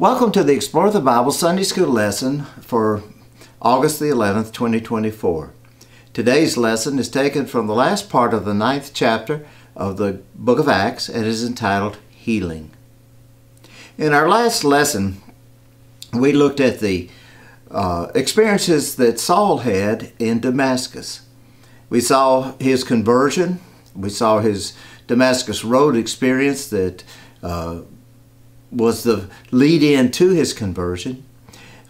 Welcome to the Explore the Bible Sunday School lesson for August the 11th, 2024. Today's lesson is taken from the last part of the ninth chapter of the book of Acts and is entitled Healing. In our last lesson, we looked at the uh, experiences that Saul had in Damascus. We saw his conversion, we saw his Damascus Road experience that uh, was the lead in to his conversion.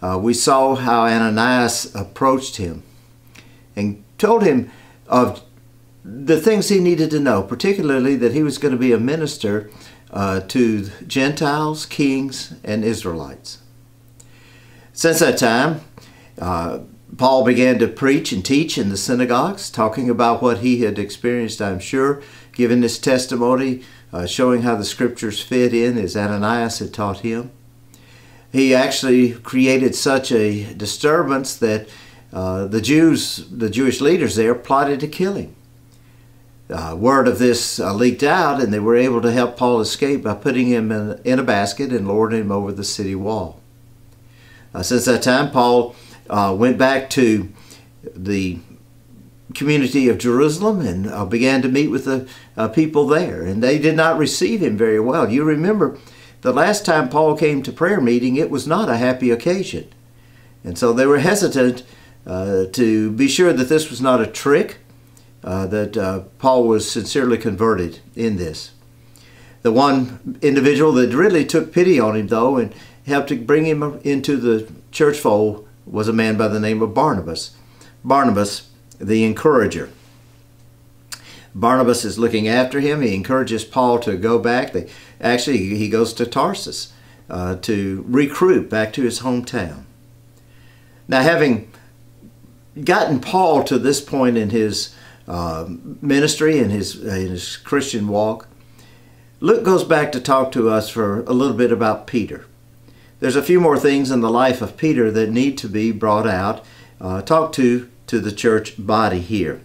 Uh, we saw how Ananias approached him and told him of the things he needed to know, particularly that he was going to be a minister uh, to Gentiles, kings, and Israelites. Since that time, uh, Paul began to preach and teach in the synagogues, talking about what he had experienced, I'm sure, giving his testimony uh, showing how the scriptures fit in as Ananias had taught him. He actually created such a disturbance that uh, the Jews, the Jewish leaders there, plotted to kill him. Uh, word of this uh, leaked out, and they were able to help Paul escape by putting him in, in a basket and lowering him over the city wall. Uh, since that time, Paul uh, went back to the community of Jerusalem and uh, began to meet with the uh, people there. And they did not receive him very well. You remember the last time Paul came to prayer meeting, it was not a happy occasion. And so they were hesitant uh, to be sure that this was not a trick, uh, that uh, Paul was sincerely converted in this. The one individual that really took pity on him, though, and helped to bring him into the church fold was a man by the name of Barnabas. Barnabas the encourager. Barnabas is looking after him. He encourages Paul to go back. They, actually, he goes to Tarsus uh, to recruit back to his hometown. Now, having gotten Paul to this point in his uh, ministry and his, in his Christian walk, Luke goes back to talk to us for a little bit about Peter. There's a few more things in the life of Peter that need to be brought out, uh, talked to to the church body here.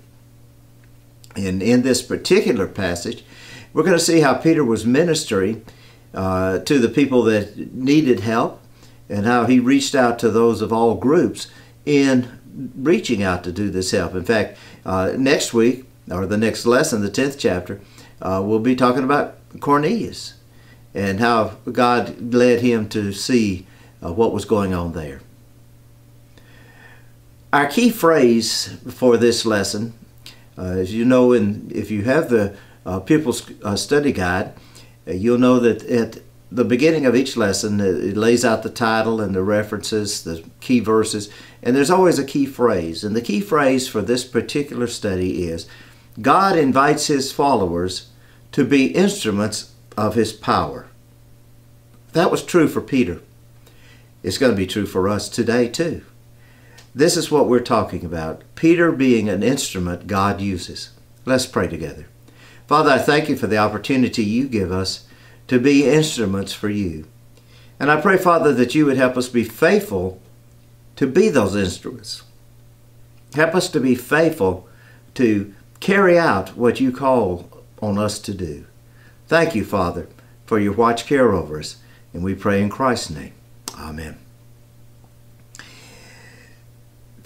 And in this particular passage, we're going to see how Peter was ministering uh, to the people that needed help and how he reached out to those of all groups in reaching out to do this help. In fact, uh, next week, or the next lesson, the 10th chapter, uh, we'll be talking about Cornelius and how God led him to see uh, what was going on there. Our key phrase for this lesson, uh, as you know, in, if you have the uh, Pupil's uh, Study Guide, uh, you'll know that at the beginning of each lesson, it lays out the title and the references, the key verses, and there's always a key phrase. And the key phrase for this particular study is God invites His followers to be instruments of His power. That was true for Peter. It's going to be true for us today, too. This is what we're talking about. Peter being an instrument God uses. Let's pray together. Father, I thank you for the opportunity you give us to be instruments for you. And I pray, Father, that you would help us be faithful to be those instruments. Help us to be faithful to carry out what you call on us to do. Thank you, Father, for your watch care over us. And we pray in Christ's name. Amen.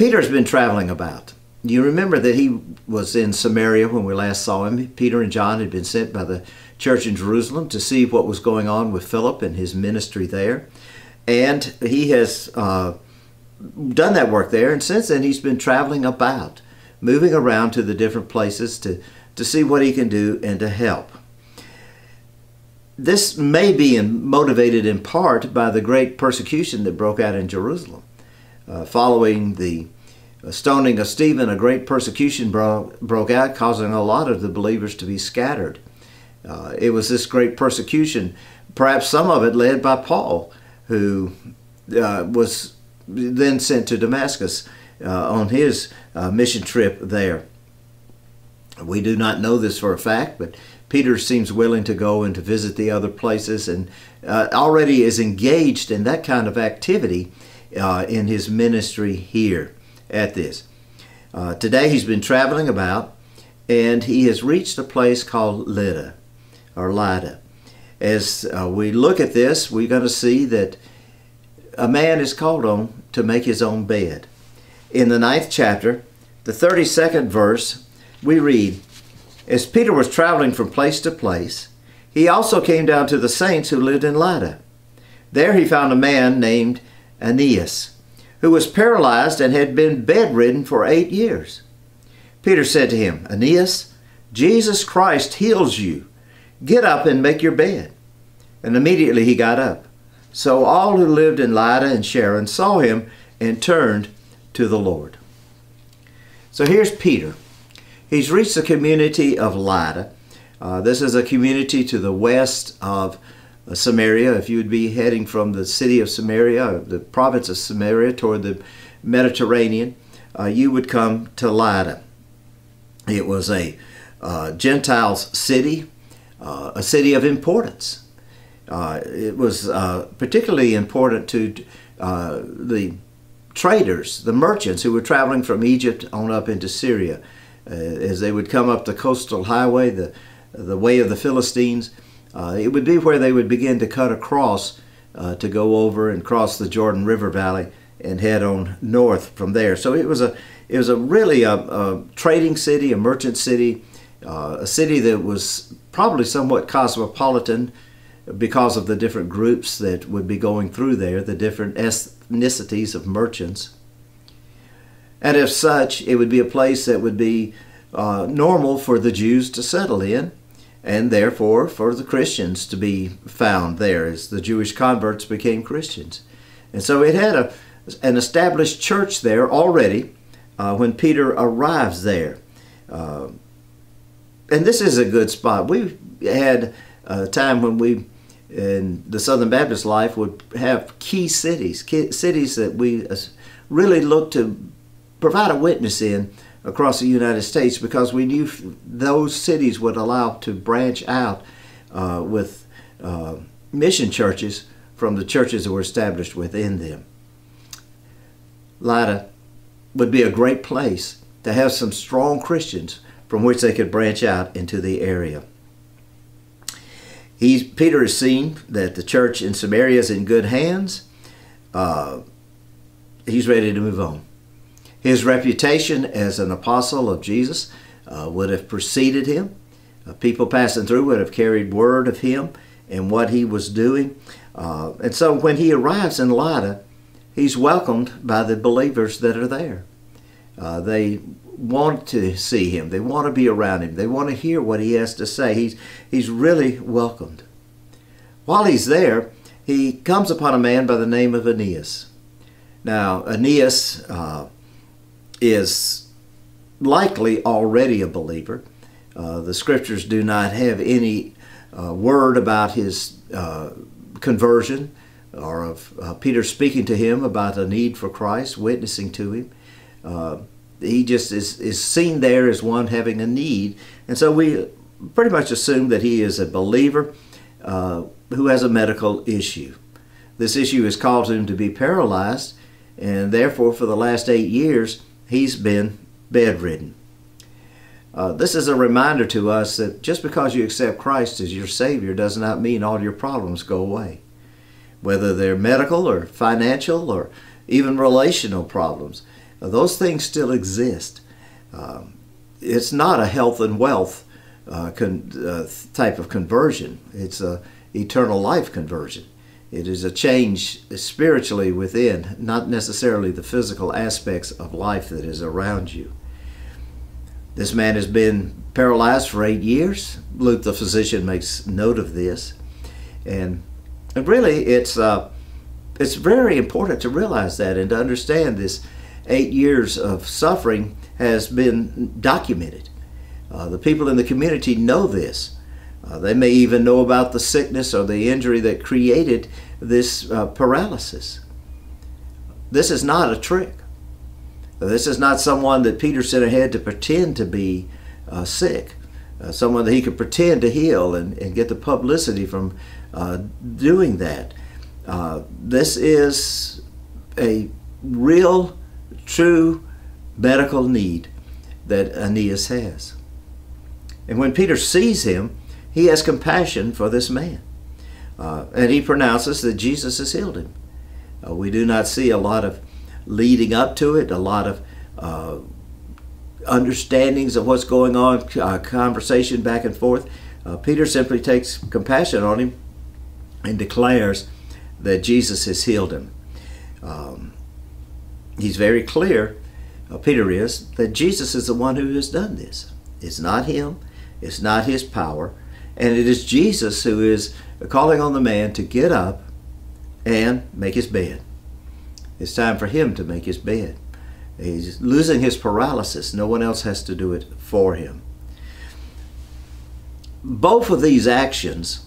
Peter's been traveling about. You remember that he was in Samaria when we last saw him. Peter and John had been sent by the church in Jerusalem to see what was going on with Philip and his ministry there. And he has uh, done that work there, and since then he's been traveling about, moving around to the different places to, to see what he can do and to help. This may be in, motivated in part by the great persecution that broke out in Jerusalem. Uh, following the stoning of Stephen, a great persecution bro broke out, causing a lot of the believers to be scattered. Uh, it was this great persecution, perhaps some of it led by Paul, who uh, was then sent to Damascus uh, on his mission trip there. We do not know this for a fact, but Peter seems willing to go and to visit the other places and uh, already is engaged in that kind of activity uh, in his ministry here at this. Uh, today he's been traveling about and he has reached a place called Lydda or Lydda. As uh, we look at this, we're going to see that a man is called on to make his own bed. In the ninth chapter, the 32nd verse, we read, As Peter was traveling from place to place, he also came down to the saints who lived in Lydda. There he found a man named Aeneas, who was paralyzed and had been bedridden for eight years. Peter said to him, Aeneas, Jesus Christ heals you. Get up and make your bed. And immediately he got up. So all who lived in Lydda and Sharon saw him and turned to the Lord. So here's Peter. He's reached the community of Lydda. Uh, this is a community to the west of Samaria. If you would be heading from the city of Samaria, the province of Samaria, toward the Mediterranean, uh, you would come to Lydda. It was a uh, Gentile city, uh, a city of importance. Uh, it was uh, particularly important to uh, the traders, the merchants who were traveling from Egypt on up into Syria. Uh, as they would come up the coastal highway, the, the way of the Philistines, uh, it would be where they would begin to cut across to go over and cross the Jordan River Valley and head on north from there. So it was a it was a really a, a trading city, a merchant city, uh, a city that was probably somewhat cosmopolitan because of the different groups that would be going through there, the different ethnicities of merchants. And if such, it would be a place that would be uh, normal for the Jews to settle in, and therefore for the Christians to be found there as the Jewish converts became Christians. And so it had a, an established church there already uh, when Peter arrives there. Uh, and this is a good spot. We had a time when we in the Southern Baptist life would have key cities, key, cities that we really look to provide a witness in across the United States because we knew those cities would allow to branch out uh, with uh, mission churches from the churches that were established within them. Lydda would be a great place to have some strong Christians from which they could branch out into the area. He's, Peter has seen that the church in Samaria is in good hands. Uh, he's ready to move on. His reputation as an apostle of Jesus uh, would have preceded him. Uh, people passing through would have carried word of him and what he was doing. Uh, and so when he arrives in Lydda, he's welcomed by the believers that are there. Uh, they want to see him. They want to be around him. They want to hear what he has to say. He's, he's really welcomed. While he's there, he comes upon a man by the name of Aeneas. Now, Aeneas uh, is likely already a believer. Uh, the scriptures do not have any uh, word about his uh, conversion or of uh, Peter speaking to him about a need for Christ, witnessing to him. Uh, he just is, is seen there as one having a need. And so we pretty much assume that he is a believer uh, who has a medical issue. This issue has caused him to be paralyzed, and therefore, for the last eight years, he's been bedridden. Uh, this is a reminder to us that just because you accept Christ as your Savior does not mean all your problems go away. Whether they're medical or financial or even relational problems, those things still exist. Um, it's not a health and wealth uh, con, uh, type of conversion. It's a eternal life conversion. It is a change spiritually within, not necessarily the physical aspects of life that is around you. This man has been paralyzed for eight years. Luke, the physician, makes note of this, and, really, it's uh, it's very important to realize that and to understand this eight years of suffering has been documented. Uh, the people in the community know this. Uh, they may even know about the sickness or the injury that created this uh, paralysis. This is not a trick. This is not someone that Peter sent ahead to pretend to be uh, sick, uh, someone that he could pretend to heal and, and get the publicity from uh, doing that. this is a real true medical need that Aeneas has. And when Peter sees him, he has compassion for this man. Uh, and he pronounces that Jesus has healed him. Uh, we do not see a lot of leading up to it, a lot of uh, understandings of what's going on, uh, conversation back and forth. Uh, Peter simply takes compassion on him and declares that Jesus has healed him. Um, he's very clear, uh, Peter is, that Jesus is the one who has done this. It's not him, it's not his power, and it is Jesus who is calling on the man to get up and make his bed. It's time for him to make his bed. He's losing his paralysis. No one else has to do it for him. Both of these actions,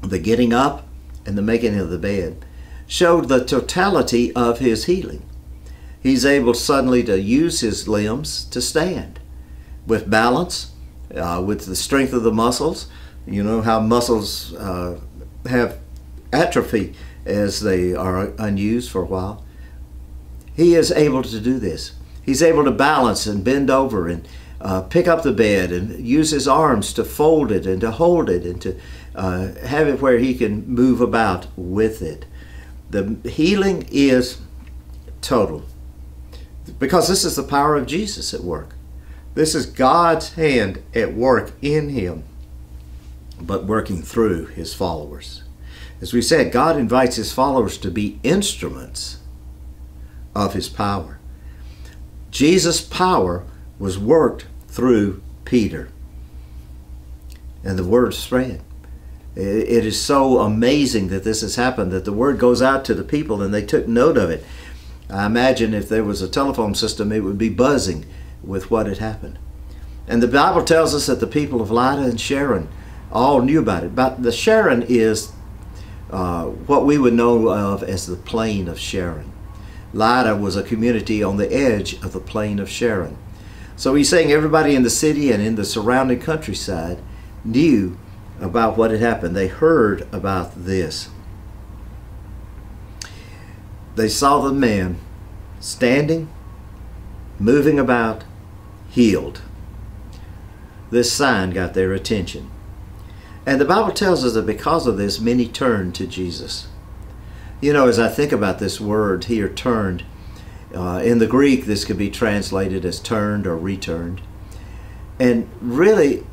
the getting up and the making of the bed, showed the totality of his healing. He's able suddenly to use his limbs to stand with balance, uh, with the strength of the muscles. You know how muscles uh, have atrophy as they are unused for a while. He is able to do this. He's able to balance and bend over and uh, pick up the bed and use his arms to fold it and to hold it and to uh, have it where he can move about with it. The healing is total because this is the power of Jesus at work. This is God's hand at work in him, but working through his followers. As we said, God invites his followers to be instruments of his power. Jesus' power was worked through Peter. And the word spread. It is so amazing that this has happened that the word goes out to the people and they took note of it. I imagine if there was a telephone system, it would be buzzing with what had happened. And the Bible tells us that the people of Lydda and Sharon all knew about it. But the Sharon is uh, what we would know of as the plain of Sharon. Lydda was a community on the edge of the plain of Sharon. So he's saying everybody in the city and in the surrounding countryside knew about what had happened. They heard about this. They saw the man standing, moving about, healed. This sign got their attention. And the Bible tells us that because of this, many turned to Jesus. You know, as I think about this word here, turned, uh, in the Greek, this could be translated as turned or returned. And really,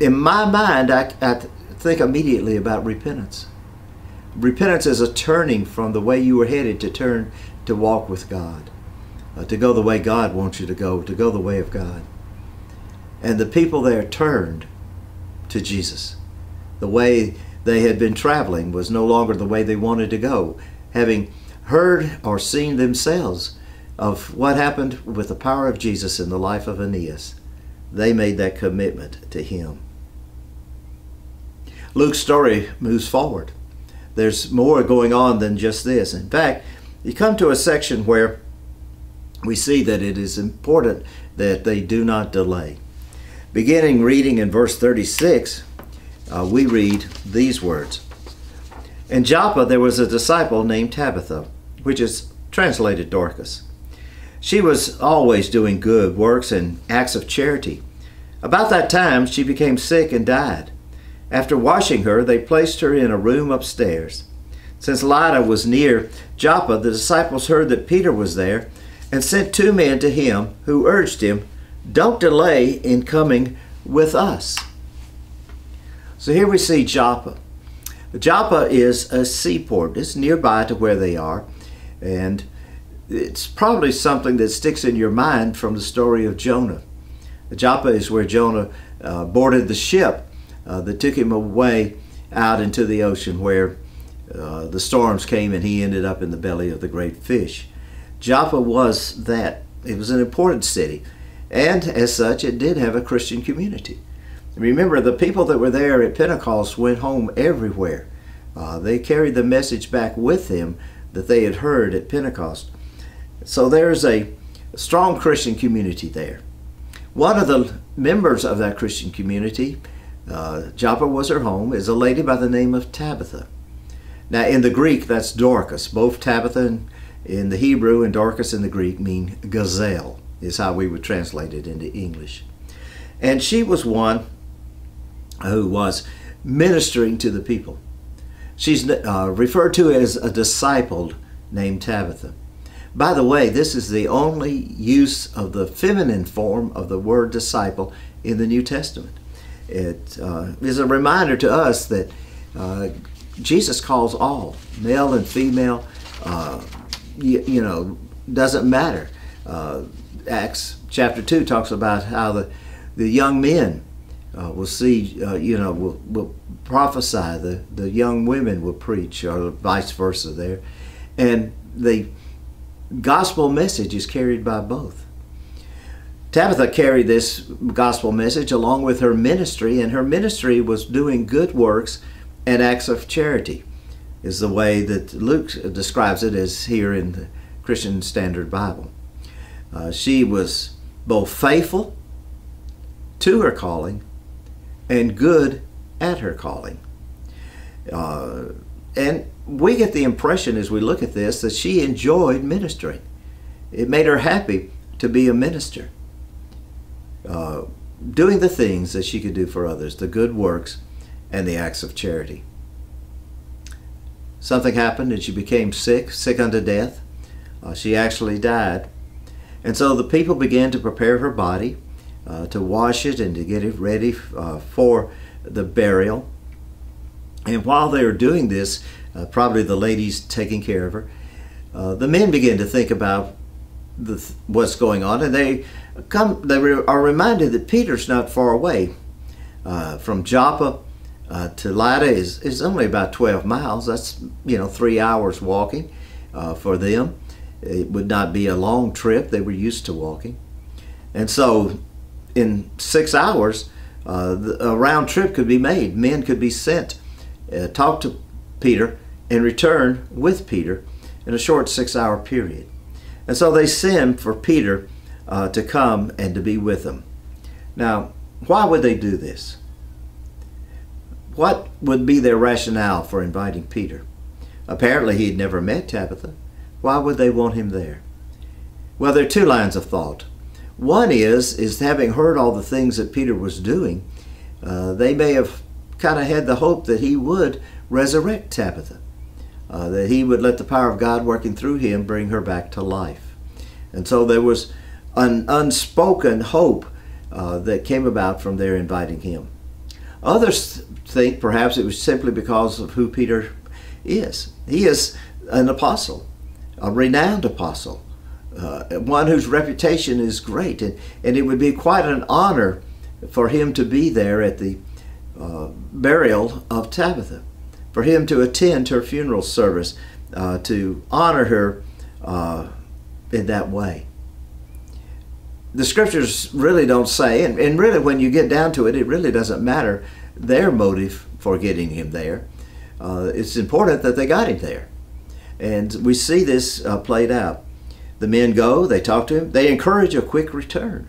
in my mind, I, I think immediately about repentance. Repentance is a turning from the way you were headed to turn to walk with God, uh, to go the way God wants you to go, to go the way of God. And the people there turned to Jesus. The way they had been traveling was no longer the way they wanted to go, having heard or seen themselves of what happened with the power of Jesus in the life of Aeneas. They made that commitment to him. Luke's story moves forward. There's more going on than just this. In fact, you come to a section where we see that it is important that they do not delay. Beginning reading in verse 36, uh, we read these words In Joppa there was a disciple named Tabitha, which is translated Dorcas. She was always doing good works and acts of charity. About that time she became sick and died. After washing her, they placed her in a room upstairs. Since Lydda was near Joppa, the disciples heard that Peter was there and sent two men to him who urged him, Don't delay in coming with us. So here we see Joppa. Joppa is a seaport. It's nearby to where they are. And it's probably something that sticks in your mind from the story of Jonah. Joppa is where Jonah uh, boarded the ship uh, that took him away out into the ocean where uh, the storms came and he ended up in the belly of the great fish. Joppa was that. It was an important city. And as such, it did have a Christian community. Remember, the people that were there at Pentecost went home everywhere. Uh, they carried the message back with them that they had heard at Pentecost. So there's a strong Christian community there. One of the members of that Christian community, uh, Joppa was her home, is a lady by the name of Tabitha. Now, in the Greek, that's Dorcas. Both Tabitha in the Hebrew and Dorcas in the Greek mean gazelle, is how we would translate it into English. And she was one who was ministering to the people. She's uh, referred to as a disciple named Tabitha. By the way, this is the only use of the feminine form of the word disciple in the New Testament. It uh, is a reminder to us that uh, Jesus calls all, male and female, uh, you, you, know, doesn't matter. Uh, Acts chapter 2 talks about how the, the young men uh, will see, uh, you know, will, will prophesy, the, the young women will preach, or vice versa there. And the gospel message is carried by both. Tabitha carried this gospel message along with her ministry, and her ministry was doing good works and acts of charity, is the way that Luke describes it as here in the Christian Standard Bible. Uh, she was both faithful to her calling and good at her calling. Uh, and we get the impression as we look at this that she enjoyed ministering. It made her happy to be a minister, uh, doing the things that she could do for others, the good works and the acts of charity. Something happened and she became sick, sick unto death. Uh, she actually died. And so the people began to prepare her body, uh, to wash it and to get it ready uh, for the burial. And while they were doing this, uh, probably the ladies taking care of her, uh, the men began to think about the, what's going on, and they come. They re, are reminded that Peter's not far away. Uh, from Joppa uh, is, is only about 12 miles. That's you know three hours walking uh, for them. It would not be a long trip. They were used to walking, and so in six hours, uh, a round trip could be made. Men could be sent, uh, talk to Peter, and return with Peter in a short six-hour period. And so they send for Peter uh, to come and to be with them. Now, why would they do this? What would be their rationale for inviting Peter? Apparently, he had never met Tabitha. Why would they want him there? Well, there are two lines of thought. One is, is having heard all the things that Peter was doing, uh, they may have kind of had the hope that he would resurrect Tabitha, uh, that he would let the power of God working through him bring her back to life. And so there was an unspoken hope uh, that came about from their inviting him. Others think perhaps it was simply because of who Peter is. He is an apostle, a renowned apostle, uh, one whose reputation is great, and, and it would be quite an honor for him to be there at the uh, burial of Tabitha, for him to attend her funeral service, uh, to honor her uh, in that way. The scriptures really don't say, and, and really when you get down to it, it really doesn't matter their motive for getting him there. Uh, it's important that they got him there. And we see this uh, played out. The men go, they talk to him, they encourage a quick return.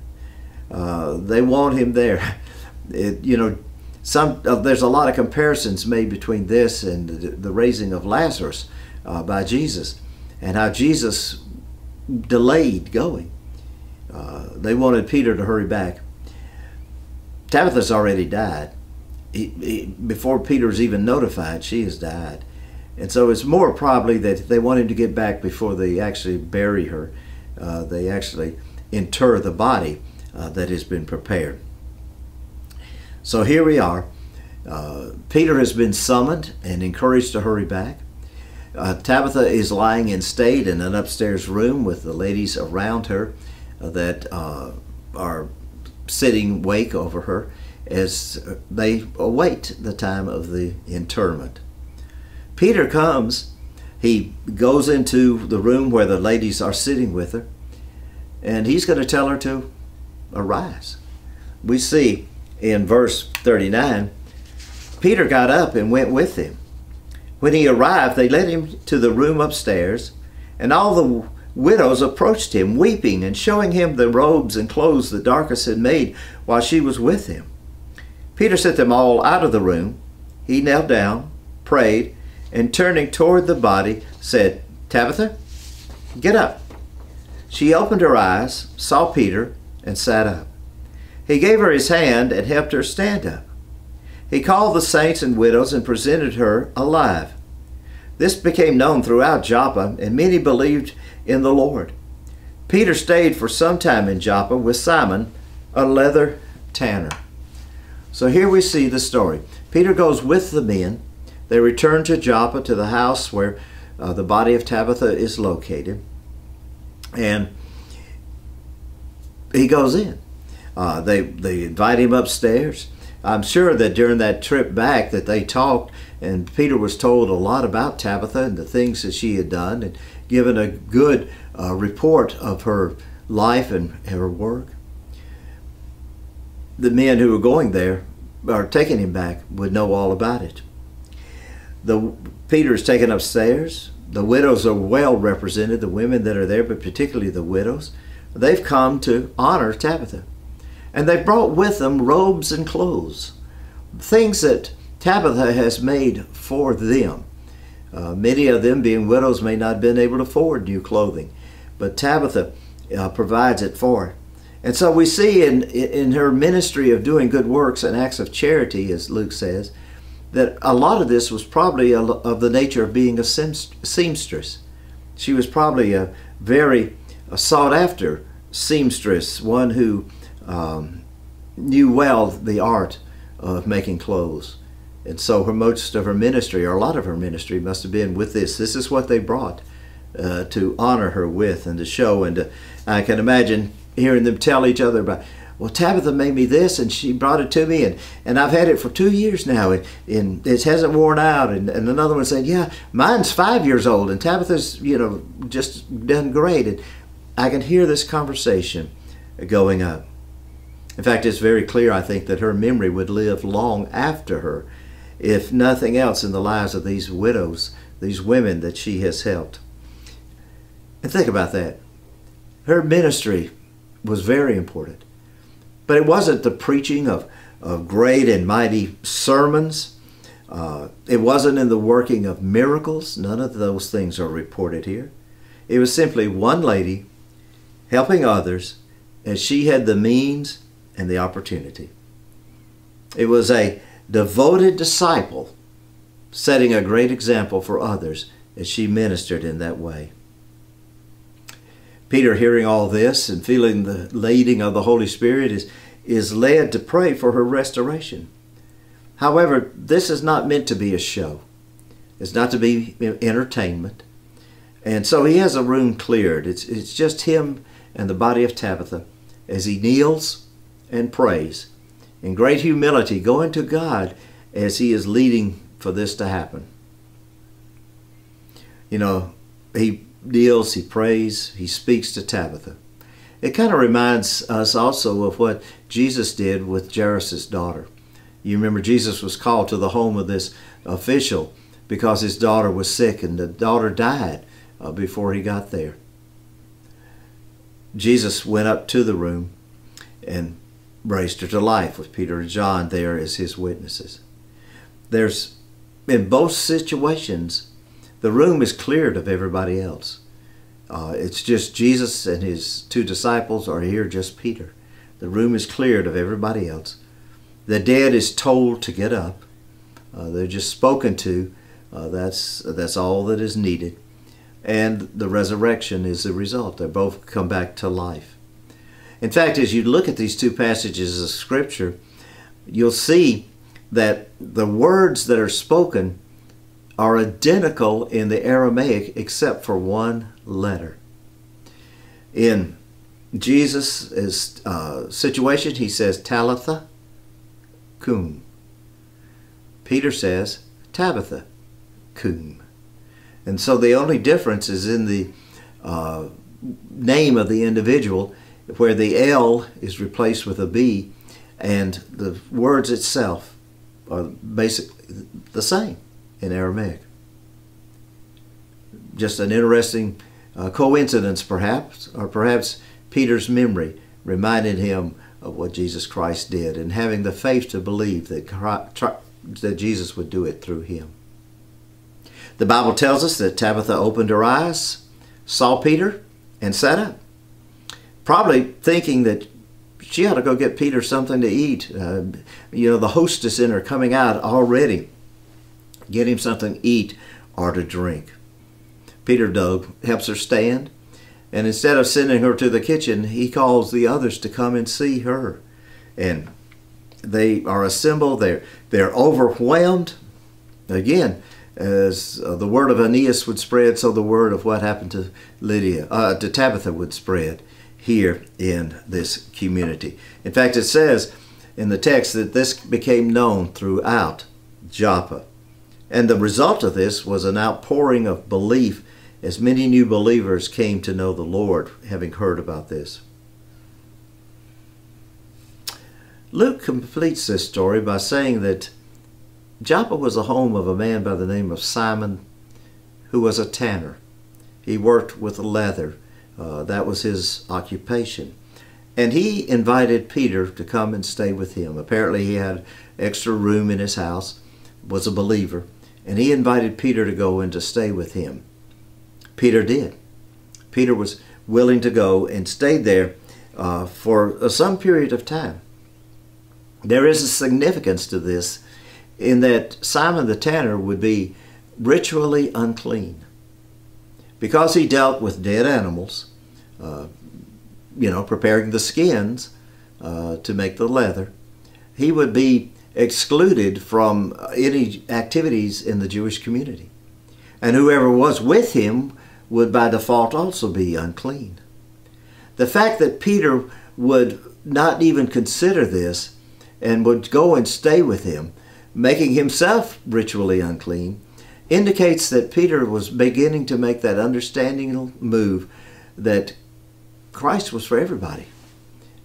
Uh, they want him there. It, you know, some uh, there's a lot of comparisons made between this and the, the raising of Lazarus uh, by Jesus, and how Jesus delayed going. Uh, they wanted Peter to hurry back. Tabitha's already died. He, he, before Peter's even notified, she has died. And so it's more probably that they want him to get back before they actually bury her. Uh, they actually inter the body uh, that has been prepared. So here we are. Uh, Peter has been summoned and encouraged to hurry back. Uh, Tabitha is lying in state in an upstairs room with the ladies around her uh, that uh, are sitting wake over her as they await the time of the interment. Peter comes, he goes into the room where the ladies are sitting with her, and he's going to tell her to arise. We see in verse 39 Peter got up and went with him. When he arrived, they led him to the room upstairs, and all the widows approached him, weeping and showing him the robes and clothes that Dorcas had made while she was with him. Peter sent them all out of the room. He knelt down, prayed, and turning toward the body, said, Tabitha, get up. She opened her eyes, saw Peter, and sat up. He gave her his hand and helped her stand up. He called the saints and widows and presented her alive. This became known throughout Joppa, and many believed in the Lord. Peter stayed for some time in Joppa with Simon, a leather tanner. So here we see the story. Peter goes with the men. They return to Joppa to the house where uh, the body of Tabitha is located. And he goes in. Uh, they, they invite him upstairs. I'm sure that during that trip back that they talked and Peter was told a lot about Tabitha and the things that she had done and given a good uh, report of her life and her work. The men who were going there or taking him back would know all about it. The Peter is taken upstairs. The widows are well represented, the women that are there, but particularly the widows. They've come to honor Tabitha. And they've brought with them robes and clothes, things that Tabitha has made for them. Uh, many of them, being widows, may not have been able to afford new clothing, but Tabitha uh, provides it for. And so we see in, in her ministry of doing good works and acts of charity, as Luke says, that a lot of this was probably of the nature of being a seamstress. She was probably a very sought after seamstress, one who um, knew well the art of making clothes. And so her most of her ministry, or a lot of her ministry, must have been with this. This is what they brought uh, to honor her with and to show. And to, I can imagine hearing them tell each other about, well, Tabitha made me this, and she brought it to me, and, and I've had it for two years now, and, and it hasn't worn out. And, and another one said, yeah, mine's five years old, and Tabitha's, you know, just done great. And I can hear this conversation going up. In fact, it's very clear, I think, that her memory would live long after her if nothing else in the lives of these widows, these women that she has helped. And think about that. Her ministry was very important. But it wasn't the preaching of, of great and mighty sermons. Uh, it wasn't in the working of miracles. None of those things are reported here. It was simply one lady helping others as she had the means and the opportunity. It was a devoted disciple, setting a great example for others as she ministered in that way. Peter, hearing all this and feeling the leading of the Holy Spirit, is, is led to pray for her restoration. However, this is not meant to be a show. It's not to be entertainment. And so he has a room cleared. It's, it's just him and the body of Tabitha as he kneels and prays in great humility, going to God as He is leading for this to happen. You know, He kneels, He prays, He speaks to Tabitha. It kind of reminds us also of what Jesus did with Jairus' daughter. You remember Jesus was called to the home of this official because his daughter was sick and the daughter died uh, before he got there. Jesus went up to the room and raised her to life with Peter and John there as his witnesses. There's, in both situations, the room is cleared of everybody else. Uh, it's just Jesus and his two disciples are here, just Peter. The room is cleared of everybody else. The dead is told to get up. Uh, they're just spoken to. Uh, that's that's all that is needed, and the resurrection is the result. They both come back to life. In fact, as you look at these two passages of Scripture, you'll see that the words that are spoken are identical in the Aramaic except for one letter. In Jesus' uh, situation, he says Talitha cum. Peter says Tabitha cum. And so the only difference is in the uh, name of the individual where the L is replaced with a B, and the words itself are basically the same in Aramaic. Just an interesting uh, coincidence, perhaps, or perhaps Peter's memory reminded him of what Jesus Christ did and having the faith to believe that, Christ, that Jesus would do it through him. The Bible tells us that Tabitha opened her eyes, saw Peter, and sat up probably thinking that she ought to go get Peter something to eat. Uh, you know, the hostess in her coming out already. Get him something to eat or to drink. Peter, though, helps her stand, and instead of sending her to the kitchen, he calls the others to come and see her. And they are assembled, they're, they're overwhelmed. Again, as uh, the word of Aeneas would spread, so the word of what happened to Lydia, uh, to Tabitha would spread here in this community. In fact, it says in the text that this became known throughout Joppa. And the result of this was an outpouring of belief as many new believers came to know the Lord, having heard about this. Luke completes this story by saying that Joppa was the home of a man by the name of Simon who was a tanner. He worked with leather. Uh, that was his occupation. And he invited Peter to come and stay with him. Apparently he had extra room in his house, was a believer, and he invited Peter to go and to stay with him. Peter did. Peter was willing to go and stayed there uh, for some period of time. There is a significance to this in that Simon the tanner would be ritually unclean. Because he dealt with dead animals, uh, you know, preparing the skins uh, to make the leather, he would be excluded from any activities in the Jewish community. And whoever was with him would by default also be unclean. The fact that Peter would not even consider this and would go and stay with him, making himself ritually unclean, indicates that Peter was beginning to make that understanding move that Christ was for everybody.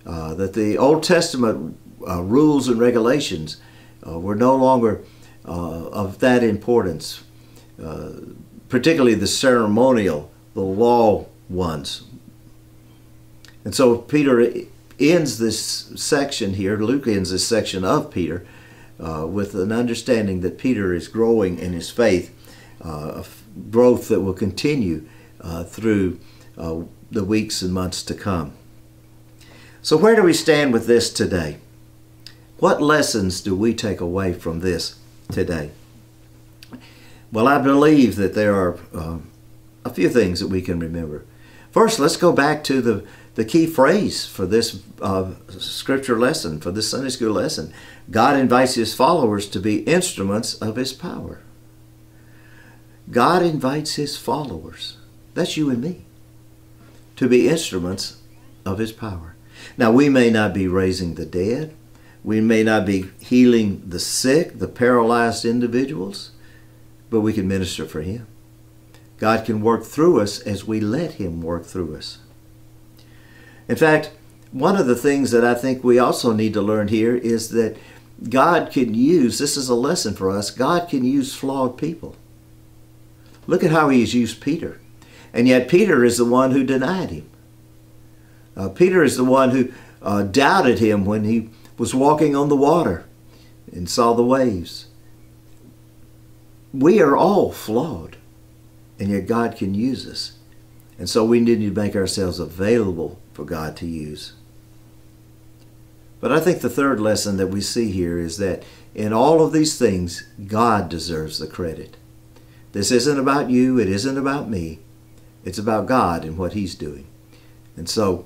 Uh, that the Old Testament uh, rules and regulations uh, were no longer uh, of that importance, uh, particularly the ceremonial, the law ones. And so Peter ends this section here, Luke ends this section of Peter uh, with an understanding that Peter is growing in his faith, growth that will continue through the weeks and months to come. So, where do we stand with this today? What lessons do we take away from this today? Well, I believe that there are uh, a few things that we can remember. First, let's go back to the the key phrase for this uh, scripture lesson, for this Sunday school lesson. God invites his followers to be instruments of his power. God invites his followers, that's you and me, to be instruments of his power. Now, we may not be raising the dead, we may not be healing the sick, the paralyzed individuals, but we can minister for him. God can work through us as we let him work through us. In fact, one of the things that I think we also need to learn here is that God can use, this is a lesson for us, God can use flawed people. Look at how He has used Peter. And yet Peter is the one who denied him. Uh, Peter is the one who uh, doubted him when he was walking on the water and saw the waves. We are all flawed, and yet God can use us. And so we need to make ourselves available for God to use. But I think the third lesson that we see here is that in all of these things, God deserves the credit. This isn't about you, it isn't about me. It's about God and what He's doing. And so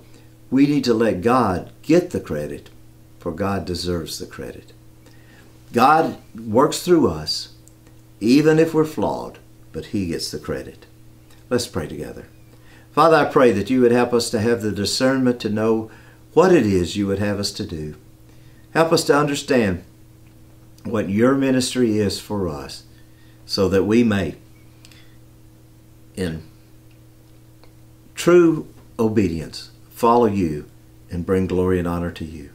we need to let God get the credit, for God deserves the credit. God works through us, even if we're flawed, but He gets the credit. Let's pray together. Father, I pray that you would help us to have the discernment to know what it is you would have us to do. Help us to understand what your ministry is for us so that we may, in true obedience, follow you and bring glory and honor to you.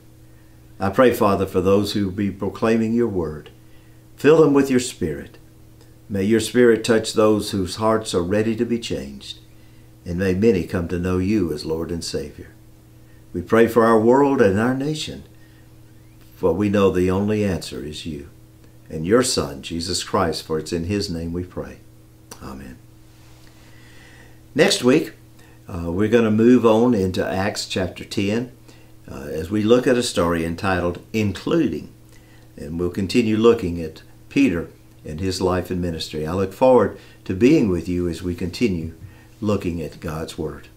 I pray, Father, for those who be proclaiming your word. Fill them with your spirit. May your spirit touch those whose hearts are ready to be changed and may many come to know you as Lord and Savior. We pray for our world and our nation, for we know the only answer is you and your Son, Jesus Christ, for it's in his name we pray. Amen. Next week, uh, we're going to move on into Acts chapter 10 uh, as we look at a story entitled Including. And we'll continue looking at Peter and his life and ministry. I look forward to being with you as we continue looking at God's Word.